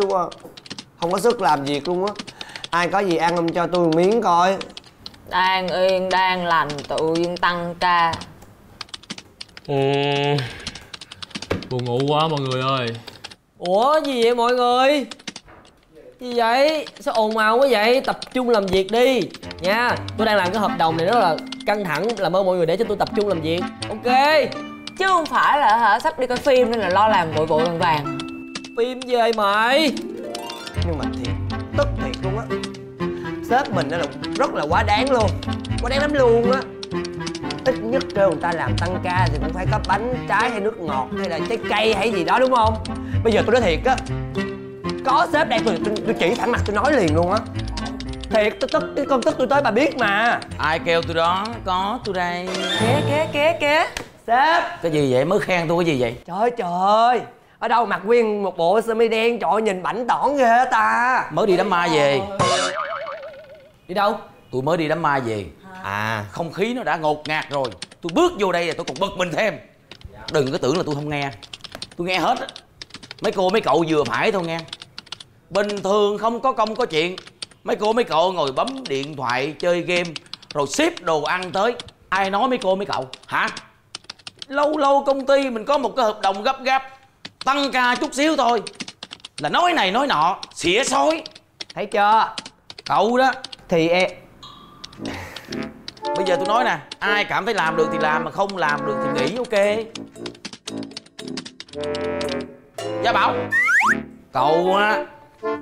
đói quá. Không có sức làm việc luôn á. Ai có gì ăn không cho tôi một miếng coi. Đang yên đang lành tự nhiên tăng ca. Ồ Buồn ngủ quá mọi người ơi. Ủa gì vậy mọi người? Gì vậy? Sao ồn ào quá vậy? Tập trung làm việc đi. Nha Tôi đang làm cái hợp đồng này rất là căng thẳng. Làm ơn mọi người để cho tôi tập trung làm việc. Ok. Chứ không phải là hả sắp đi coi phim nên là lo làm vội vội vàng vàng Phim gì vậy mày? Nhưng mà thiệt tức thiệt luôn á. Sếp mình đó là rất là quá đáng luôn quá đáng lắm luôn á. Ít nhất kêu người ta làm tăng ca thì cũng phải có bánh trái hay nước ngọt hay là trái cây hay gì đó đúng không? Bây giờ tôi nói thiệt á có sếp đây tôi, tôi, tôi chỉ thẳng mặt tôi nói liền luôn á. Thiệt tôi tức cái công tức tôi tới bà biết mà. Ai kêu tôi đó? Có tôi đây. Kế kế kế kế sếp! Cái gì vậy? Mới khen tôi cái gì vậy? Trời trời ở đâu mặc nguyên một bộ sơ mi đen trời ơi, nhìn bảnh tỏn ghê ta. Mới đi đám ma về. Đi đâu? Tôi mới đi đám ma về. À. Không khí nó đã ngột ngạt rồi. Tôi bước vô đây là tôi còn bực mình thêm. Đừng có tưởng là tôi không nghe. Tôi nghe hết á. Mấy cô mấy cậu vừa phải thôi nghe. Bình thường không có công có chuyện. Mấy cô mấy cậu ngồi bấm điện thoại chơi game rồi ship đồ ăn tới. Ai nói mấy cô mấy cậu? Hả? Lâu lâu công ty mình có một cái hợp đồng gấp gáp tăng ca chút xíu thôi. Là nói này nói nọ xỉa xối. Thấy chưa? Cậu đó thì em bây giờ tôi nói nè ai cảm thấy làm được thì làm mà không làm được thì nghỉ ok? Gia bảo cậu á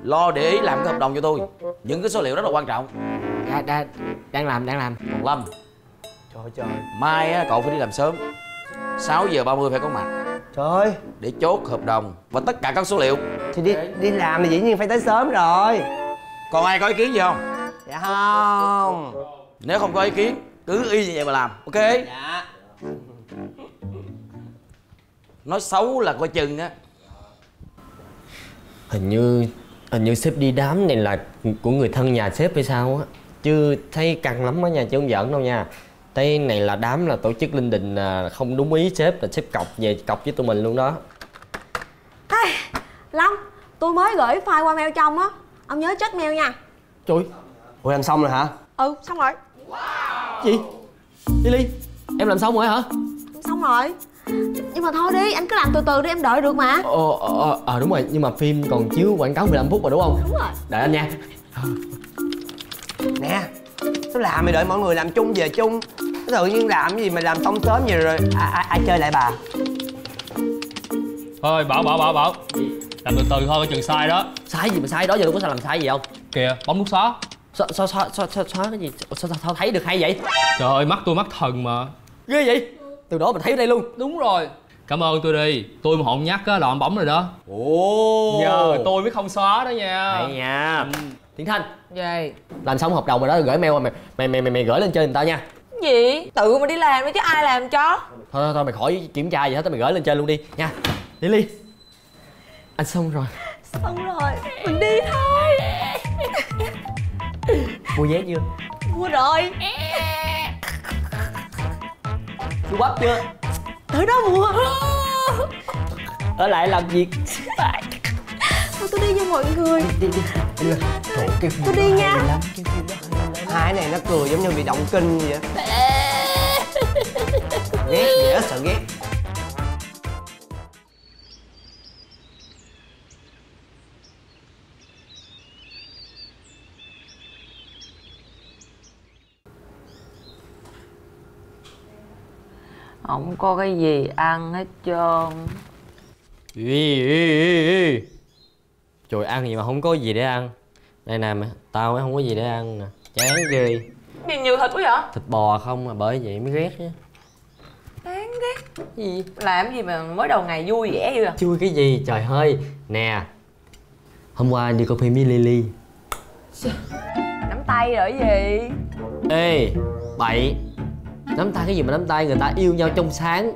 lo để ý làm cái hợp đồng cho tôi. Những cái số liệu rất là quan trọng. Đã, đã, Đang làm đang làm. Còn lâm. Trời trời. Mai á cậu phải đi làm sớm. 6 giờ 30 phải có mặt trời để chốt hợp đồng và tất cả các số liệu. Thì đi đi làm thì dĩ nhiên phải tới sớm rồi. Còn ai có ý kiến gì không? Dạ không. Nếu không có ý kiến cứ y như vậy mà làm ok? Dạ. Nói xấu là coi chừng á. Hình như Hình như sếp đi đám này là của người thân nhà sếp hay sao á. Chứ thấy căng lắm á nha chứ không giỡn đâu nha Thấy này là đám là tổ chức linh đình à, không đúng ý sếp là sếp cọc về cọc với tụi mình luôn đó. Long, tôi mới gửi file qua mail trong á. Ông nhớ check mail nha. Trời ủa làm xong rồi hả? Ừ, xong rồi. Gì? Lily em làm xong rồi hả? Xong rồi. Nhưng mà thôi đi, anh cứ làm từ từ đi, em đợi được mà. Ờ ờ ờ đúng rồi nhưng mà phim còn chiếu quảng cáo 15 phút rồi đúng không? Đúng rồi. Đợi anh nha. Nè sao làm mày đợi mọi người làm chung về chung. Tự nhiên làm cái gì mà làm xong sớm vậy rồi ai, ai, ai chơi lại bà. Thôi bảo bảo bảo bảo. Làm từ từ thôi chừng sai đó. Sai gì mà sai đó giờ đâu có sao làm sai gì không? Kìa bấm nút xóa. Sao sao sao sao sao, sao cái gì? Sao, sao, sao thấy được hay vậy? Trời ơi mắt tôi mắt thần mà. Ghê vậy? Từ đó mình thấy ở đây luôn. Đúng rồi. Cảm ơn tôi đi. Tôi mà hồn nhắc á là ông bấm rồi đó. Ồ. Nhờ tôi mới không xóa đó nha. Hay nha tiến thanh. Gì? Làm xong hợp đồng rồi đó gửi mail qua mày mày mày mày, mày gửi lên trên người ta nha. Gì? Tự mà đi làm đi chứ ai làm cho? Thôi thôi, thôi mày khỏi kiểm tra gì hết mày gửi lên trên luôn đi nha. Lily anh xong rồi. Xong rồi, mình đi thôi. Mua vé chưa? Mua rồi. Mua bắp chưa? Tới đó mua. Ở lại làm việc Thôi tôi đi nha mọi người đi đi đi lên Trời, cái phim Tôi đi nha. hay lắm, cái phim đó hay lắm. hai này nó cười giống như bị động kinh vậy ghét dễ sợ ghét không có cái gì ăn hết trơn Ý, ý, ý, ý. Trời ăn gì mà không có gì để ăn. Đây nè mẹ, tao mới không có gì để ăn nè. Chán ghê. Gì nhiều thịt quá vậy? Thịt bò không mà bởi vậy mới ghét chứ. Đáng ghét gì? Làm gì mà mới đầu ngày vui vẻ vậy à? Chui cái gì? Trời ơi Nè. Hôm qua đi coi phim với Lily. Nắm tay rồi gì? Ê Bậy. Nắm tay cái gì mà nắm tay? Người ta yêu nhau trong sáng.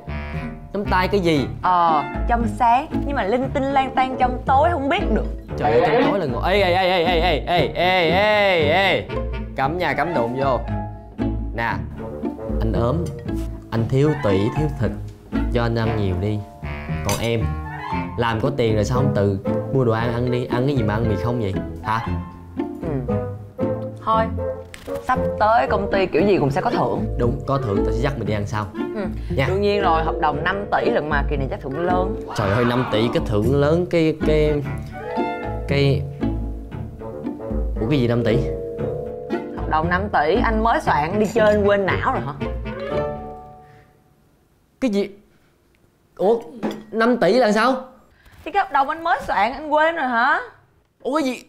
Nắm tay cái gì? Ờ trong sáng. Nhưng mà linh tinh lang tan trong tối không biết được Trời ơi trong tối là ngồi Ê ê ê ê ê ê ê ê ê ê. Cắm nha cắm đụng vô. Nè Anh ốm. Anh thiếu tủy thiếu thịt Cho anh ăn nhiều đi. Còn em Làm có tiền rồi sao không tự Mua đồ ăn ăn đi Ăn cái gì mà ăn mì không vậy? Hả? Ừ. thôi sắp tới công ty kiểu gì cũng sẽ có thưởng. Đúng có thưởng tao sẽ dắt mày đi ăn sau. Ừ. Nha. đương nhiên rồi hợp đồng 5 tỷ lần mà kỳ này chắc thưởng lớn Trời ơi 5 tỷ cái thưởng lớn cái cái cái Ủa cái gì 5 tỷ? Hợp đồng 5 tỷ anh mới soạn đi chơi anh quên não rồi hả? Cái gì? Ủa 5 tỷ là sao? Thì cái hợp đồng anh mới soạn anh quên rồi hả? Ủa cái gì?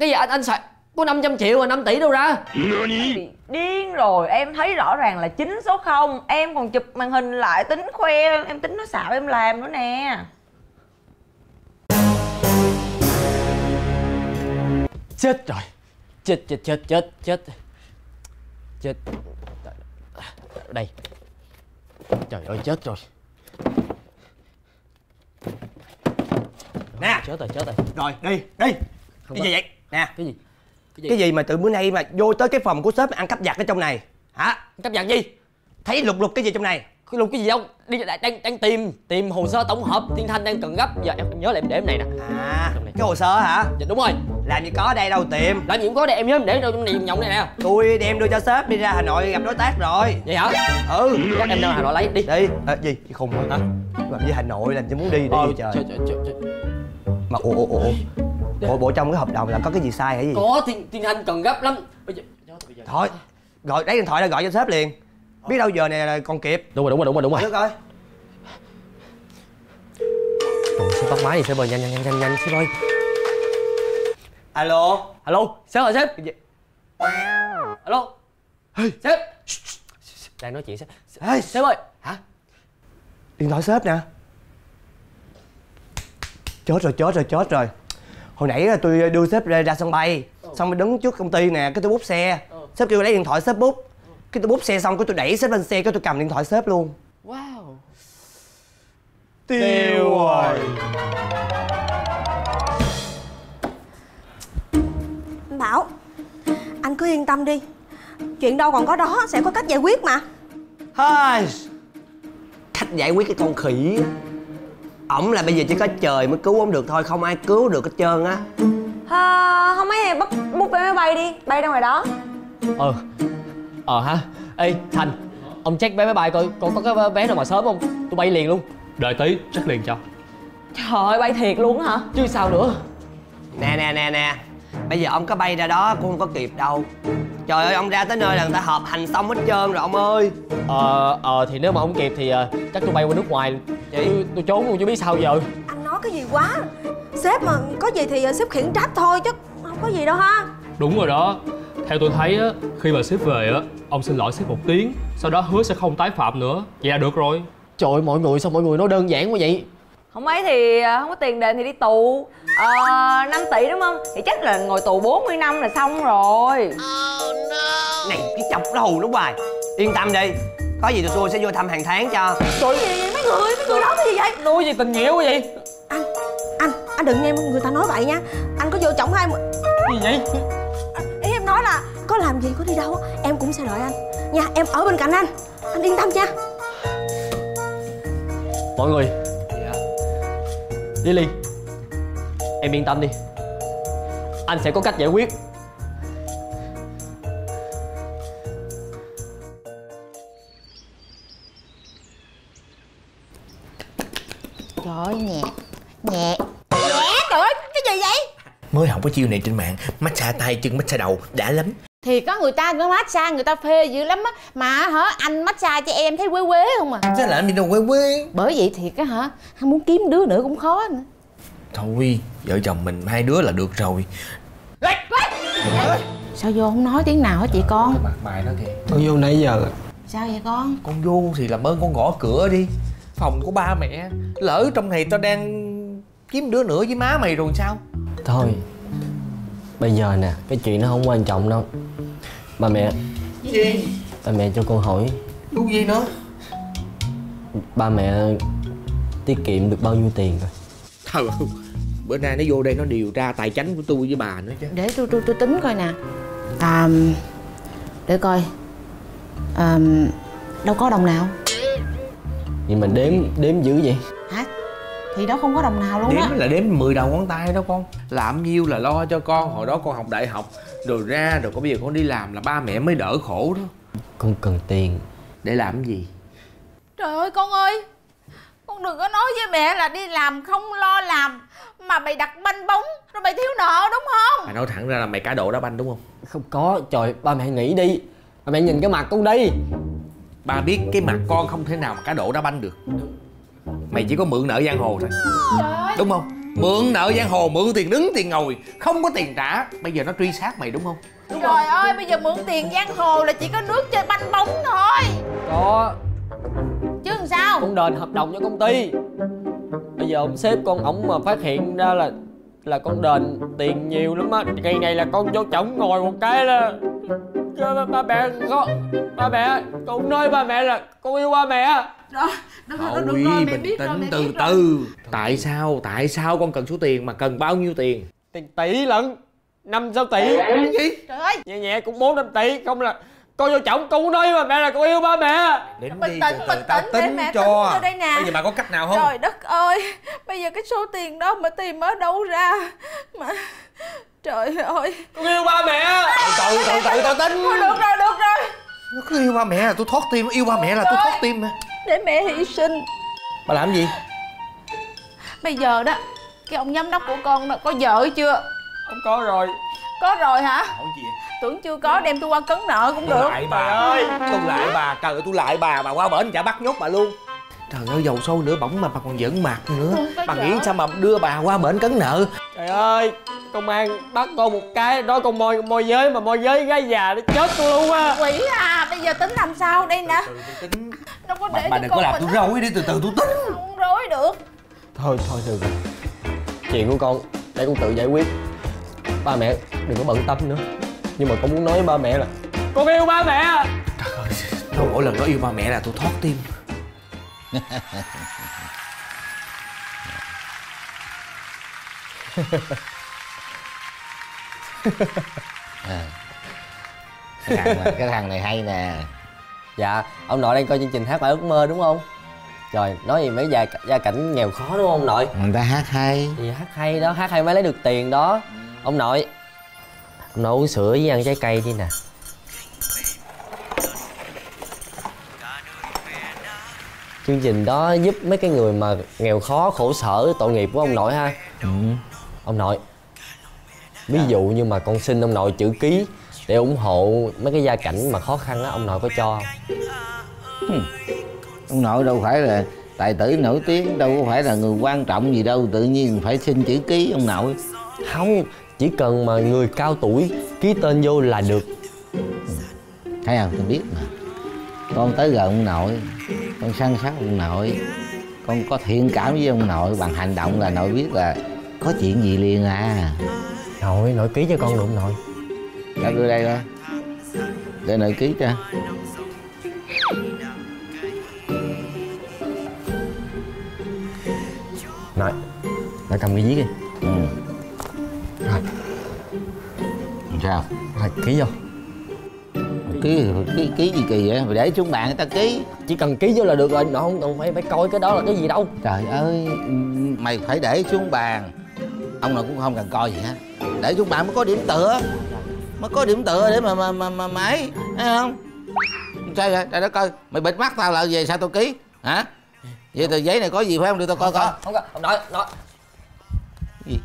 Cái gì anh anh soạn? Có 500 triệu mà 5 tỷ đâu ra? Bị điên rồi em thấy rõ ràng là chín số 0 em còn chụp màn hình lại tính khoe em tính nó xạo em làm nữa nè Chết rồi. Chết chết chết chết chết. Chết. Đây. Trời ơi chết rồi. Nè. Chết rồi chết rồi. Rồi đi đi. Không cái gì vậy? Nè. Cái gì? Cái gì? Mà từ bữa nay mà vô tới cái phòng của sếp ăn cắp giặt ở trong này? Hả? Cắp giặt gì? Thấy lục lục cái gì trong này? Cái lục cái gì không? Đi đang, đang, đang tìm. Tìm hồ sơ tổng hợp Thiên Thanh đang cần gấp. Giờ em, em nhớ là em để em này nè. À cái hồ sơ hả? Dạ đúng rồi làm gì có đây đâu tìm. Làm gì cũng có đây em nhớ em để đâu trong này nhộng này nè. Tôi đem đưa cho sếp đi ra hà nội gặp đối tác rồi. Vậy hả? Ừ. Chắc em đâu Hà Nội lấy đi. Đi. À, gì? Chị khùng hả? Làm gì hà nội làm cho muốn đi đi Ờ, trời. trời, trời, trời, trời. mà ủa ủa ủa ủa. Bộ trong cái hợp đồng là có cái gì sai hay gì? Có Thiên, Thiên Thanh cần gấp lắm. Bây giờ bây giờ thôi gọi lấy điện thoại ra gọi cho sếp liền. Biết đâu giờ này là còn kịp. Đúng rồi đúng rồi đúng rồi đúng rồi. Được rồi. Trời sếp bắt máy đi sếp ơi nhanh nhanh nhanh nhanh nhanh sếp ơi alo? Alo sếp ơi sếp. Cái gì? Alo Sếp. Đang nói chuyện sếp. Ê, Sếp ơi. Hả? Điện thoại sếp nè. Chết rồi chết rồi chết rồi. Hồi nãy là tôi đưa sếp ra, ra sân bay xong rồi đứng trước công ty nè cái tôi bút xe. Sếp kêu lấy điện thoại sếp bút cái tôi bút xe xong cái tôi đẩy sếp lên xe cái tôi cầm điện thoại sếp luôn. Wow. Tiêu rồi Anh Bảo Anh cứ yên tâm đi Chuyện đâu còn có đó Sẽ có cách giải quyết mà. Hai Cách giải quyết cái con khỉ. Á. Ổng là bây giờ chỉ có trời mới cứu ổng được thôi Không ai cứu được hết trơn á. À, không mấy thì bắt bút vé máy bay đi bay ra ngoài đó. Ờ Ờ hả? Ê Thành Ông check vé máy bay coi Còn có cái vé nào mà sớm không? Tôi bay liền luôn. Đợi tí, chắc liền cho. Trời ơi bay thiệt luôn hả? Chứ sao nữa? Nè nè nè nè Bây giờ ông có bay ra đó cũng không có kịp đâu. Trời ơi ông ra tới nơi là người ta họp hành xong hết trơn rồi ông ơi. Ờ Ờ thì nếu mà không kịp thì ờ, chắc tôi bay qua nước ngoài. Tôi, tôi trốn luôn chứ biết sao giờ. Anh nói cái gì quá? Sếp mà có gì thì sếp khiển trách thôi chứ Không có gì đâu ha. Đúng rồi đó. Theo tôi thấy á, khi mà sếp về á Ông xin lỗi sếp một tiếng Sau đó hứa sẽ không tái phạm nữa. Vậy là được rồi. Trời ơi mọi người sao mọi người nói đơn giản quá vậy không mấy thì à, không có tiền đền thì đi tù. Ờ, 5 tỷ đúng không? Thì chắc là ngồi tù 40 năm là xong rồi. Này cái chọc nó hù nó hoài. Yên tâm đi Có gì tụi tôi sẽ vô thăm hàng tháng cho. Cái gì mấy người Mấy người nói cái gì vậy? Nói gì tình nghĩa quá vậy? Anh Anh Anh đừng nghe người ta nói vậy nha. Anh có vô trọng hai mươi Gì vậy? Ý em nói là Có làm gì có đi đâu Em cũng sẽ đợi anh. Nha em ở bên cạnh anh. Anh yên tâm nha. Mọi người Lily Em yên tâm đi. Anh sẽ có cách giải quyết. Trời ơi nhẹ Nhẹ. Trời ơi cái gì vậy? Mới học cái chiêu này trên mạng Massage tay chân massage đầu đã lắm thì có người ta nó massage người ta phê dữ lắm á. Mà hả anh massage cho em thấy quê quê không à? Chứ làm gì đâu quê quê bởi vậy thì cái hả hắn muốn kiếm đứa nữa cũng khó nữa. Thôi vợ chồng mình hai đứa là được rồi. Sao vô không nói tiếng nào hết chị con? Mặt mày nó kìa. Tôi vô nãy giờ sao vậy con? Con vô thì làm ơn con gõ cửa đi. Phòng của ba mẹ. Lỡ trong này tao đang kiếm đứa nữa với má mày rồi sao? Thôi Bây giờ nè Cái chuyện nó không quan trọng đâu. Ba mẹ Gì? Ba mẹ cho con hỏi. Đúng gì nữa? Ba mẹ tiết kiệm được bao nhiêu tiền rồi? Thôi bữa nay nó vô đây nó điều tra tài chánh của tôi với bà nữa chứ. Để tôi tôi tôi tính coi nè. À để coi. À, đâu có đồng nào. Nhưng mà đếm đếm dữ vậy thì đó không có đồng nào luôn á. Đếm là đếm 10 đầu ngón tay đó con. Làm nhiêu là lo cho con. Hồi đó con học đại học Rồi ra rồi có bây giờ con đi làm là ba mẹ mới đỡ khổ đó. Con cần tiền. Để làm cái gì? Trời ơi con ơi con đừng có nói với mẹ là đi làm không lo làm mà mày đặt banh bóng rồi mày thiếu nợ đúng không? Mày nói thẳng ra là mày cá độ đá banh đúng không? Không có. Trời ba mẹ nghĩ đi. Ba mẹ nhìn cái mặt con đi. Ba biết cái mặt con không thể nào mà cá độ đá banh được Mày chỉ có mượn nợ giang hồ thôi. Đúng không? Mượn nợ giang hồ mượn tiền đứng tiền ngồi Không có tiền trả. Bây giờ nó truy sát mày đúng không? Trời ơi bây giờ mượn tiền giang hồ là chỉ có nước chơi banh bóng thôi. Có. Chứ làm sao? Con đền hợp đồng cho công ty. Bây giờ ông sếp con ổng mà phát hiện ra là Là con đền tiền nhiều lắm á Ngày này là con vô chổng ngồi một cái là Ba, ba mẹ có Ba mẹ Con nói ba mẹ là con yêu ba mẹ rồi rồi, Thôi được rồi bình biết rồi tĩnh mẹ từ biết rồi. từ. Tại sao Tại sao con cần số tiền mà cần bao nhiêu tiền? Tiền tỷ lận năm sáu tỷ. Gì? Trời ơi. Nhẹ nhẹ cũng bốn năm tỷ Không là Con vô chổng con nói với ba mẹ là con yêu ba mẹ. Đến Bình đi tĩnh, từ từ bình tao tính mẹ cho. tính đây nè. Bây giờ bà có cách nào không? Trời đất ơi bây giờ cái số tiền đó mà tìm ở đâu ra? Mà trời ơi. Con yêu ba mẹ. Từ từ từ từ tao tính. Thôi được rồi được rồi Nó cứ yêu ba mẹ là tôi thoát tim Yêu ba mẹ là tôi thoát tim mà. để mẹ hy sinh. Bà làm gì? Bây giờ đó cái ông giám đốc của con đó có vợ chưa? Không có rồi. Có rồi hả? Hỏi gì. Tưởng chưa có đem tôi qua cấn nợ cũng được. lại bà. Ơi tôi lại bà. Trời ơi tôi lại bà. Bà qua bển chả bắt nhốt bà luôn. Trời ơi dầu sôi nữa bỏng mà bà còn giỡn mặt nữa. Không bà nghĩ sao mà đưa bà qua bển cấn nợ Trời ơi Công an bắt con một cái Nói con môi môi giới mà môi giới gái già nó chết con luôn á. Quỷ à bây giờ tính làm sao? Đây nè. Tính. Đâu có bà, để bà cho đừng có làm tôi rối đi từ từ tôi tính. Không rối được. Thôi thôi được Chuyện của con để con tự giải quyết. Ba mẹ đừng có bận tâm nữa. Nhưng mà con muốn nói với ba mẹ là Con yêu ba mẹ. Thôi mỗi lần nói yêu ba mẹ là tôi thoát tim cái thằng, này, cái thằng này hay nè. Dạ ông nội đang coi chương trình Hát Bài Ước Mơ đúng không? Trời nói gì mấy gia, gia cảnh nghèo khó đúng không ông nội? Người ta hát hay. Thì hát hay đó Hát hay mới lấy được tiền đó. Ông nội. Ông nội uống sữa với ăn trái cây đi nè. Chương trình đó giúp mấy cái người mà nghèo khó, khổ sở, tội nghiệp của ông nội ha Ông nội. Ví dụ như mà con xin ông nội chữ ký Để ủng hộ mấy cái gia cảnh mà khó khăn á Ông nội có cho không? ông nội đâu phải là tài tử nổi tiếng đâu có phải là người quan trọng gì đâu tự nhiên phải xin chữ ký ông nội. Không Chỉ cần mà người cao tuổi ký tên vô là được. Thấy không tôi biết mà. Con tới gần ông nội con săn sóc ông nội con có thiện cảm với ông nội bằng hành động là nội biết là có chuyện gì liền à? Nội, nội ký cho con được không nội? Cho đưa đây ra để nội ký cho. Nội Nội cầm cái viết đi. Ừ. Rồi, sao? Rồi ký vô. Ký ký ký gì kỳ vậy? Để xuống bàn người ta ký. Chỉ cần ký vô là được rồi. Nội không cần phải phải coi cái đó là cái gì đâu. Trời ơi mày phải để xuống bàn ông nào cũng không cần coi gì hết. Để xuống bàn mới có điểm tựa. Mới có điểm tựa để mà mà mà mà mày thấy không? Sao vậy? Đây đó coi mày bịt mắt tao là về sao tao ký? Hả? Vậy tờ giấy này có gì phải không? Đưa tao coi coi. Không có, ông nội, nội gì?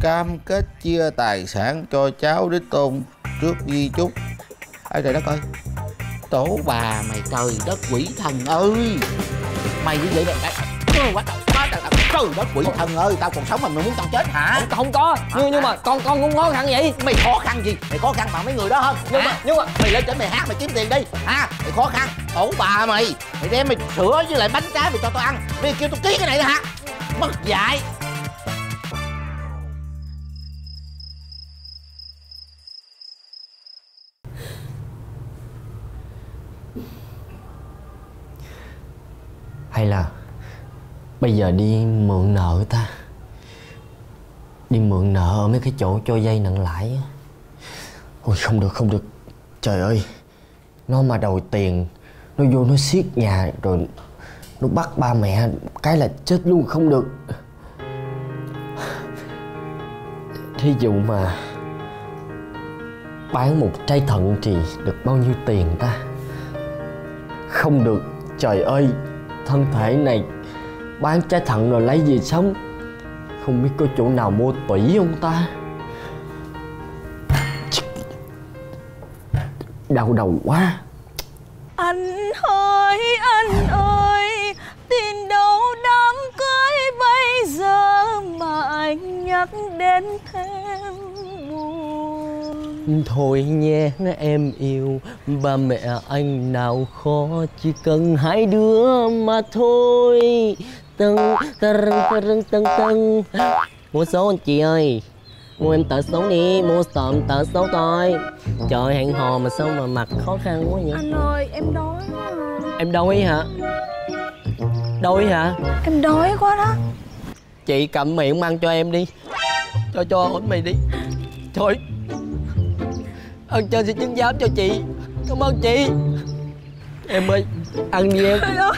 Cam kết chia tài sản cho cháu đích tôn trước di chúc. Ai trời đất ơi. Tổ bà mày trời đất quỷ thần ơi. Mày như vậy quá trời quá trời trời đất quỷ thần ơi tao còn sống mà mày muốn tao chết hả? Không, không có. Nhưng nhưng mà con con cũng khó khăn vậy mày khó khăn gì? Mày khó khăn bằng mấy người đó hơn. Nhưng mà nhưng mà mày lên trên mày hát mày kiếm tiền đi. Ha mày khó khăn. Tổ bà mày. Mày đem mày sữa với lại bánh trái mày cho tao ăn. Mày kêu tao ký cái này đó hả? Mất dạy. Hay là Bây giờ đi mượn nợ ta. Đi mượn nợ ở mấy cái chỗ cho dây nặng lãi á. Ôi, không được không được. Trời ơi. Nó mà đòi tiền, Nó vô nó siết nhà rồi Nó bắt ba mẹ Cái là chết luôn, không được. Thí dụ mà Bán một trái thận thì được bao nhiêu tiền ta? Không được. Trời ơi, Thân thể này Bán trái thận rồi lấy gì sống. Không biết có chỗ nào mua tủy không ta? Đau đầu quá. Anh ơi anh ơi Tin đâu đám cưới bây giờ Mà anh nhắc đến thêm buồn. Thôi nhé em yêu Ba mẹ anh nào khó Chỉ cần hai đứa mà thôi Tưng tưng tưng tưng tưng. Mua số anh chị ơi. Mua em tờ số đi Mua sợm tờ số thôi Trời hẹn hò mà sao mà mặt khó khăn quá vậy? Anh ơi em đói à. Em đói hả? Đói hả? Em đói quá đó. Chị cầm miệng mang cho em đi. Cho cho bánh mì đi. Trời Ơn trên sẽ chứng giám cho chị. Cảm ơn chị. Em ơi Ăn đi em. Trời ơi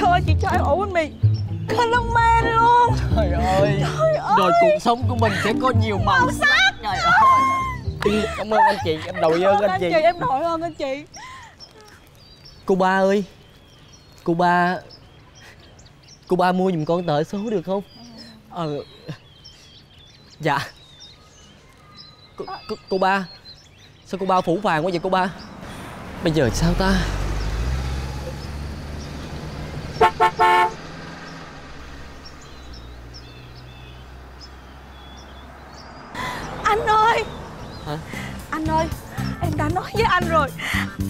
Cho chị cho em ổ bánh mì Caramel luôn. Trời ơi. Trời ơi. Rồi cuộc sống của mình sẽ có nhiều màu Màu sắc. Trời ơi. Cảm ơn anh chị Em đội ơn anh chị. Em đội ơn anh chị. Cô ba ơi. Cô ba. Cô ba mua giùm con tờ số được không? Ờ. Dạ. Cô, cô, cô ba. Sao cô ba phủ phàng quá vậy cô ba? Bây giờ sao ta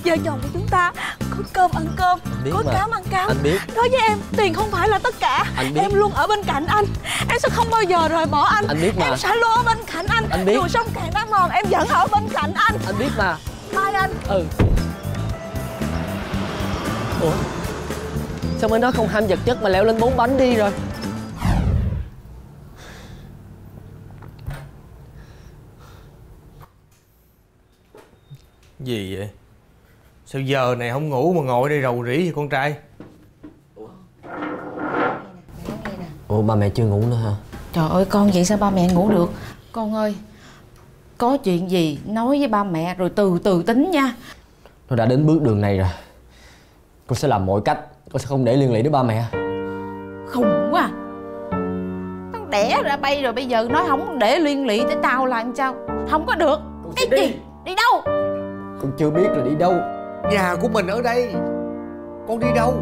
Vợ chồng của chúng ta Có cơm ăn cơm Có mà. cám ăn cám Anh biết. Đối với em tiền không phải là tất cả Anh biết. Em luôn ở bên cạnh anh Em sẽ không bao giờ rời bỏ anh Anh biết mà. Em sẽ luôn ở bên cạnh anh Anh biết. Dù sông cạn đá mòn em vẫn ở bên cạnh anh Anh biết mà Bye anh Ừ Ủa Sao mới nói không ham vật chất mà leo lên bốn bánh đi rồi Gì vậy? Sao giờ này không ngủ mà ngồi đây rầu rĩ vậy con trai? Ủa ba mẹ chưa ngủ nữa hả? Trời ơi con vậy sao ba mẹ ngủ được? Con ơi Có chuyện gì nói với ba mẹ rồi từ từ tính nha. Nó đã đến bước đường này rồi. Con sẽ làm mọi cách Con sẽ không để liên lụy đến ba mẹ. Khùng quá. À. Tao đẻ ra bay rồi bây giờ nói không để liên lụy tới tao là làm sao? Không có được. Cái gì? Đi đâu? Con chưa biết là đi đâu Nhà của mình ở đây. Con đi đâu?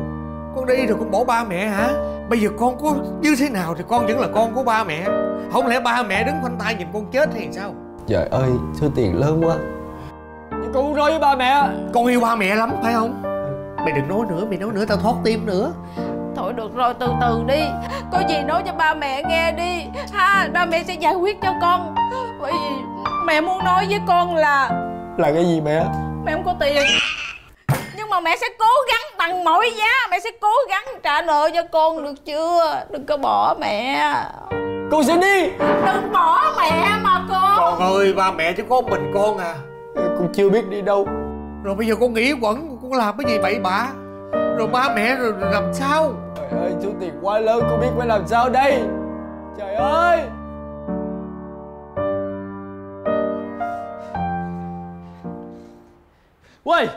Con đi rồi con bỏ ba mẹ hả? Bây giờ con có như thế nào thì con vẫn là con của ba mẹ? Không lẽ ba mẹ đứng khoanh tay nhìn con chết hay sao? Trời ơi số tiền lớn quá. Nhưng con nói với ba mẹ. Con yêu ba mẹ lắm phải không? Mày đừng nói nữa, mày nói nữa tao thoát tim nữa. Thôi được rồi từ từ đi. Có gì nói cho ba mẹ nghe đi. Ha Ba mẹ sẽ giải quyết cho con. Bởi vì mẹ muốn nói với con là Là cái gì mẹ? Mẹ không có tiền Nhưng mà mẹ sẽ cố gắng bằng mọi giá. Mẹ sẽ cố gắng trả nợ cho con được chưa? Đừng có bỏ mẹ. Con sẽ đi. Đừng bỏ mẹ mà con. Con ơi, ba mẹ chỉ có mình con à. Con chưa biết đi đâu. Rồi bây giờ con nghĩ quẩn, con làm cái gì bậy bạ? Rồi ba mẹ rồi làm sao? Trời ơi số tiền quá lớn con biết phải làm sao đây? Trời ơi! Quay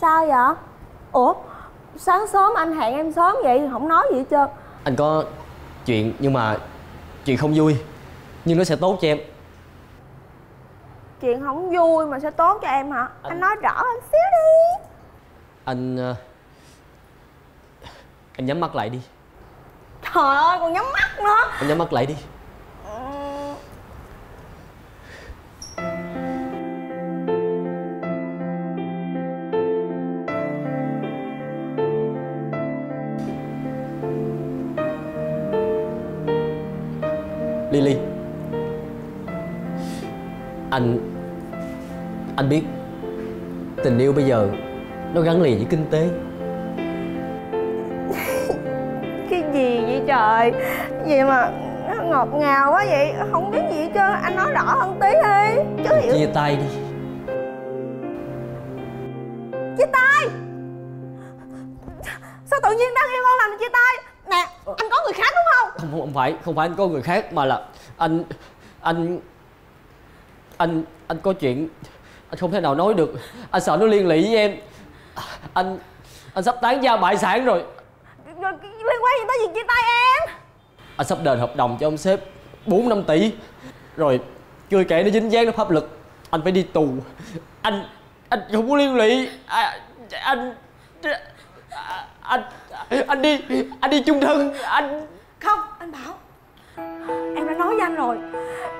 Sao vậy? Ủa? Sáng sớm anh hẹn em sớm vậy không nói gì hết trơn. Anh có chuyện nhưng mà chuyện không vui nhưng nó sẽ tốt cho em. Chuyện không vui mà sẽ tốt cho em hả? Anh nói rõ hơn xíu đi. Anh ờ, anh nhắm mắt lại đi. Trời ơi còn nhắm mắt nữa. Anh nhắm mắt lại đi Anh biết Tình yêu bây giờ Nó gắn liền với kinh tế. Cái gì vậy trời? Gì mà nó ngọt ngào quá vậy? Không biết gì hết trơn Anh nói rõ hơn tí đi. Chứ hiểu Chia tay đi. Chia tay! Sao tự nhiên đang yêu ngon lành mà chia tay? Nè anh có người khác đúng không không, không không phải không phải anh có người khác mà là anh anh anh anh có chuyện anh không thể nào nói được. Anh sợ nó liên lụy với em. Anh anh sắp tán gia bại sản rồi. Rồi liên quan gì tới việc chia tay em? Anh sắp đền hợp đồng cho ông sếp 4 năm tỷ. Rồi chưa kể nó dính dáng đến pháp lực anh phải đi tù. Anh anh không có liên lụy. À, anh anh anh đi anh đi chung thân. Anh Không anh Bảo Em đã nói với anh rồi.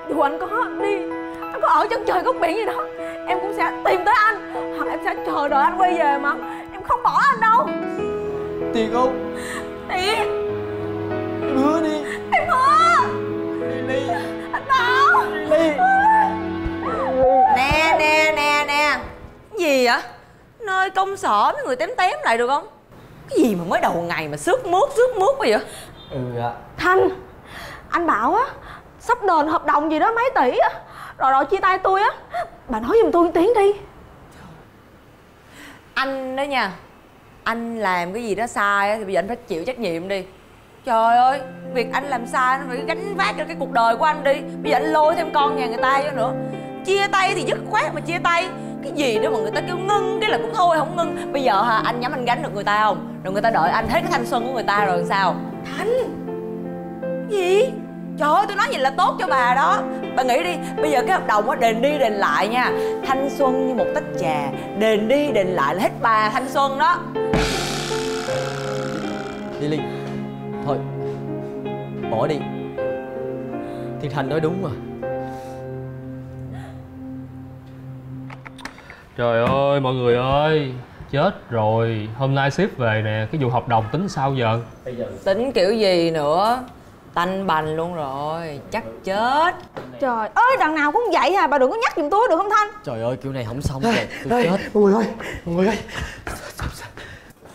Dù anh có đi có ở chân trời góc biển gì đó. Em cũng sẽ tìm tới anh Hoặc em sẽ chờ đợi anh quay về mà. Em không bỏ anh đâu. Tiền không? Tiền. Em hứa đi. Em hứa. Lily Anh Bảo. Lily Nè nè nè nè. Gì vậy? Nơi công sở mấy người tém tém lại được không? Cái gì mà mới đầu ngày mà xước mướt xước mướt quá vậy? Ừ ạ Thanh Anh bảo á Sắp đền hợp đồng gì đó mấy tỷ á Rồi rồi chia tay tôi á. Bà nói giùm tôi tiếng đi. Anh đó nha Anh làm cái gì đó sai á, thì bây giờ anh phải chịu trách nhiệm đi. Trời ơi, việc anh làm sai anh phải gánh vác cho cái cuộc đời của anh đi. Bây giờ anh lôi thêm con nhà người ta vô nữa. Chia tay thì dứt khoát mà chia tay. Cái gì đó mà người ta kêu ngưng cái là cũng thôi không ngưng. Bây giờ hả, anh nhắm anh gánh được người ta không? Rồi người ta đợi anh hết cái thanh xuân của người ta rồi sao? Thanh? Gì? Trời ơi, tôi nói vậy là tốt cho bà đó. Bà nghĩ đi, bây giờ cái hợp đồng á đền đi đền lại nha. Thanh xuân như một tách trà Đền đi đền lại là hết bà thanh xuân đó. Lily Thôi Bỏ đi. Thiên Thành nói đúng mà Trời ơi mọi người ơi Chết rồi. Hôm nay sếp về nè Cái vụ hợp đồng tính sao giờ? Tính kiểu gì nữa Tanh bành luôn rồi Chắc chết. Trời ơi đằng nào cũng vậy à Bà đừng có nhắc giùm tôi được không Thanh? Trời ơi kiểu này không xong rồi Tôi Ê, chết. mọi người ơi mọi người ơi.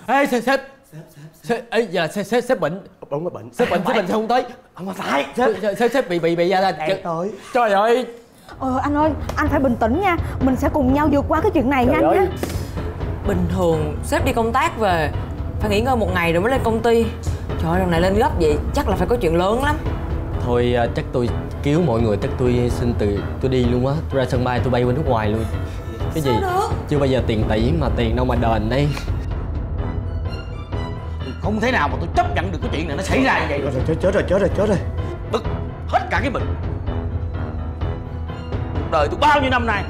Ê sếp sếp Sếp, ê, giờ sếp, sếp, sếp bệnh. Đúng rồi bệnh. Sếp bệnh, sếp bệnh sao không tới? Không phải sếp. Sếp, sếp, bị, bị, bị, ra Đang tới Trời. Ơi. Ờ anh ơi anh phải bình tĩnh nha. Mình sẽ cùng nhau vượt qua cái chuyện này nha. anh nhé Bình thường sếp đi công tác về Phải nghỉ ngơi một ngày rồi mới lên công ty. Trời ơi lần này lên gấp vậy Chắc là phải có chuyện lớn lắm. Thôi à, chắc tôi cứu mọi người Chắc tôi xin từ tôi đi luôn á. Tôi ra sân bay tôi bay qua nước ngoài luôn. Cái gì? Chưa bao giờ tiền tỷ mà tiền đâu mà đền đây. Không thể nào mà tôi chấp nhận được cái chuyện này nó xảy ra như vậy rồi, chết, chết rồi chết rồi chết rồi. Bực hết cả cái mình. Cuộc đời tôi bao nhiêu năm nay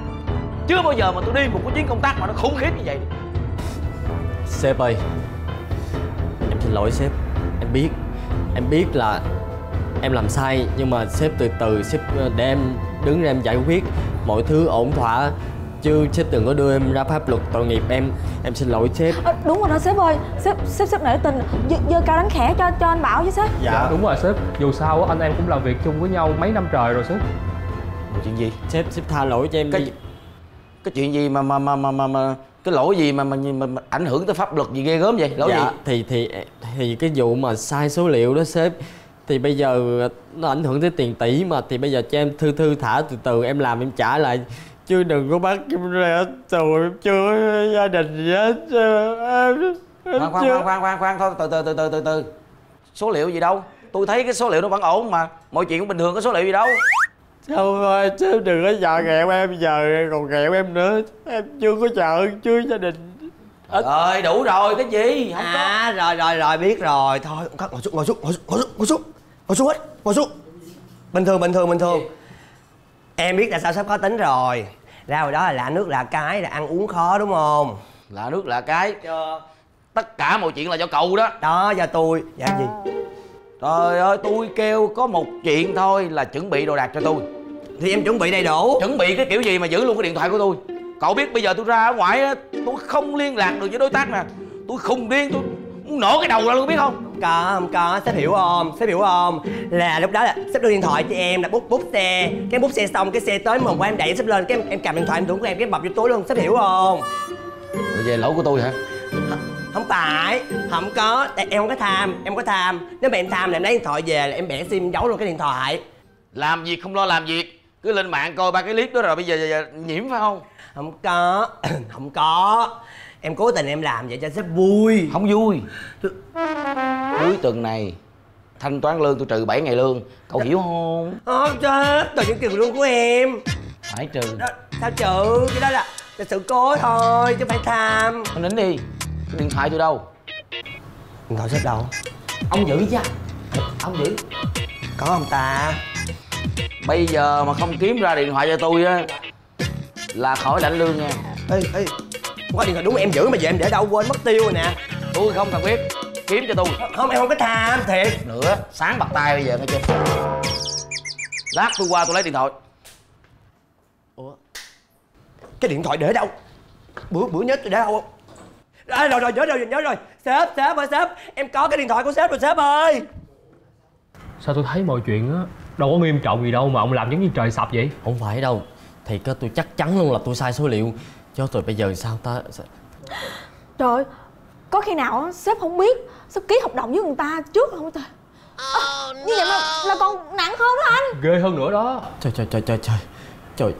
chưa bao giờ mà tôi đi một cái chuyến công tác mà nó khủng khiếp như vậy Sếp ơi xin lỗi sếp. Em biết. Em biết là Em làm sai Nhưng mà sếp từ từ Sếp ờ, để em đứng ra em giải quyết. Mọi thứ ổn thỏa Chứ sếp đừng có đưa em ra pháp luật tội nghiệp em. Em xin lỗi sếp. Ờ, Đúng rồi đó sếp ơi. Sếp sếp sếp nể tình. Dơ, cao đánh khẽ cho cho anh Bảo chứ sếp. Dạ. Đúng rồi sếp. Dù sao anh em cũng làm việc chung với nhau mấy năm trời rồi sếp. Chuyện gì? Sếp sếp tha lỗi cho em cái đi cái chuyện gì mà mà mà mà mà, mà cái lỗi gì mà mà, mà, mà ảnh hưởng tới pháp luật gì ghê gớm vậy? Lỗi dạ, gì? thì thì thì cái vụ mà sai số liệu đó sếp thì bây giờ nó ảnh hưởng tới tiền tỷ mà thì bây giờ cho em thư thư thả từ từ em làm em trả lại. Chứ đừng có bắt em ra tù em chưa gia đình gì hết em, em khoan khoan chưa khoan khoan khoan khoan thôi từ từ từ từ từ từ. Số liệu gì đâu? Tôi thấy cái số liệu nó vẫn ổn mà mọi chuyện cũng bình thường có số liệu gì đâu sao thôi sếp đừng có dọa ghẹo em giờ còn ghẹo em nữa. Em chưa có vợ chưa gia đình. Rồi đủ rồi cái gì? Không có. à rồi rồi rồi biết rồi. Thôi cắt ngồi xuống ngồi xuống ngồi xuống ngồi xuống ngồi xuống. Ngồi xuống hết ngồi xuống. Bình thường bình thường bình thường. Em biết tại sao sếp khó tính rồi. Ra hồi đó là lạ nước lạ cái là ăn uống khó đúng không? Lạ nước lạ cái. Tất cả mọi chuyện là do cậu đó. Đó do tôi. Dạ gì? Trời ơi tôi kêu có một chuyện thôi là chuẩn bị đồ đạc cho tôi thì em chuẩn bị đầy đủ. Chuẩn bị cái kiểu gì mà giữ luôn cái điện thoại của tôi? Cậu biết bây giờ tôi ra ở ngoài á tôi không liên lạc được với đối tác nè. Tôi khùng điên tôi muốn nổ cái đầu ra luôn biết không? Có không có sếp hiểu không? Sếp hiểu không? Là lúc đó là sếp đưa điện thoại cho em là bút bút xe. Cái bút xe xong cái xe tới mồm của em đẩy sếp lên cái em, em cầm điện thoại em tưởng của em cái bọc vô túi luôn. Sếp hiểu không? Rồi về lỗi của tôi hả? Không phải không có. Tại em không có tham em không có tham. Nếu mà em tham là em lấy điện thoại về là em bẻ sim giấu luôn cái điện thoại. Làm việc không lo làm việc cứ lên mạng coi ba cái clip đó rồi bây giờ, giờ, giờ nhiễm phải không? Không có không có. Em cố tình em làm vậy cho sếp vui. Không vui. Cuối tuần này thanh toán lương tôi trừ 7 ngày lương. Cậu hiểu không? Ơ chết từ những tiền lương của em. Phải trừ. Đó, sao trừ? Cái đó là, là sự cố thôi chứ không phải tham. Thôi nín đi. Cái điện thoại tôi đâu? Điện thoại sếp đâu? Ông giữ chứ. Ông giữ. Có không ta bây giờ mà không kiếm ra điện thoại cho tôi á là khỏi lãnh lương nha. Ê ê không có điện thoại đúng em giữ mà giờ em để đâu quên mất tiêu rồi nè. Tôi không cần biết kiếm cho tôi. Không em không có tham thiệt. Nữa sáng bật tay bây giờ nghe chưa? Lát tôi qua tôi lấy điện thoại. Cái điện thoại để đâu? Bữa bữa nhớ tôi để đâu? À, rồi rồi nhớ rồi nhớ rồi. Sếp sếp ơi sếp em có cái điện thoại của sếp rồi sếp ơi. Sao tôi thấy mọi chuyện á đâu có nghiêm trọng gì đâu mà ông làm giống như trời sập vậy. Không phải đâu. Thì có tôi chắc chắn luôn là tôi sai số liệu. Cho rồi bây giờ sao ta? Trời ơi, có khi nào á, sếp không biết? Sếp ký hợp đồng với người ta trước không ta à, Như vậy mà là còn nặng hơn đó anh. Ghê hơn nữa đó. Trời trời trời trời trời. Trời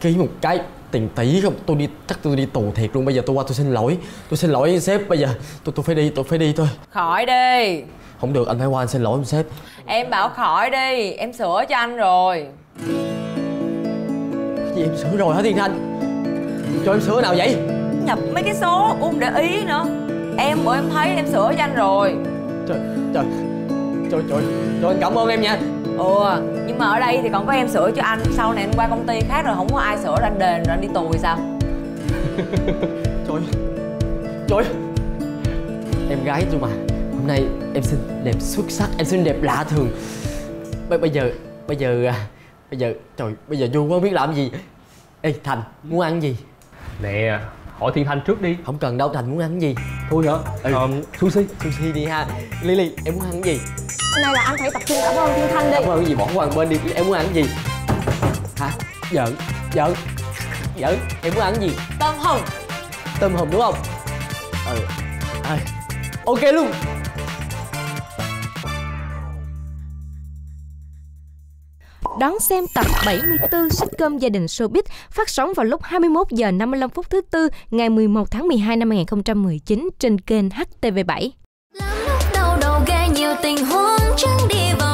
ký một cái tiền tỷ không? Tôi đi chắc tôi đi tù thiệt luôn. Bây giờ tôi qua tôi xin lỗi. Tôi xin lỗi sếp bây giờ. Tôi tôi phải đi tôi phải đi thôi. Khỏi đi không được anh phải qua anh xin lỗi ông sếp. Em bảo khỏi đi em sửa cho anh rồi. Cái gì em sửa rồi hả thiên thanh? Cho em sửa nào vậy? Nhập mấy cái số cũng để ý nữa. Em bữa em thấy em sửa cho anh rồi. Trời trời trời trời trời anh cảm ơn em nha. Ừ nhưng mà ở đây thì còn có em sửa cho anh. Sau này anh qua công ty khác rồi không có ai sửa rồi anh đền rồi anh đi tù thì sao? Trời trời. Em gái tôi mà hôm nay em xinh đẹp xuất sắc em xinh đẹp lạ thường. Bây bây giờ bây giờ à, bây giờ trời bây giờ vui quá không biết làm gì. Ê thành muốn ăn gì? Nè hỏi thiên thanh trước đi. Không cần đâu thành muốn ăn gì? Thôi hả? Ừ. ừ. sushi. Sushi đi ha. Lily em muốn ăn gì? Hôm nay là anh phải tập trung cảm ơn Thiên Thanh đi. Cảm ơn cái gì? Bỏ qua bên đi em muốn ăn gì? Hả? Giỡn giỡn giỡn em muốn ăn gì? Tôm hùm. Tôm hùm đúng không? Ừ. À, ok luôn Đón xem tập 74 sitcom Gia đình Showbiz phát sóng vào lúc 21 giờ 55 phút thứ tư, ngày 11 tháng 12 năm 2019 trên kênh HTV7. đau đầu ghê, nhiều tình huống chẳng đi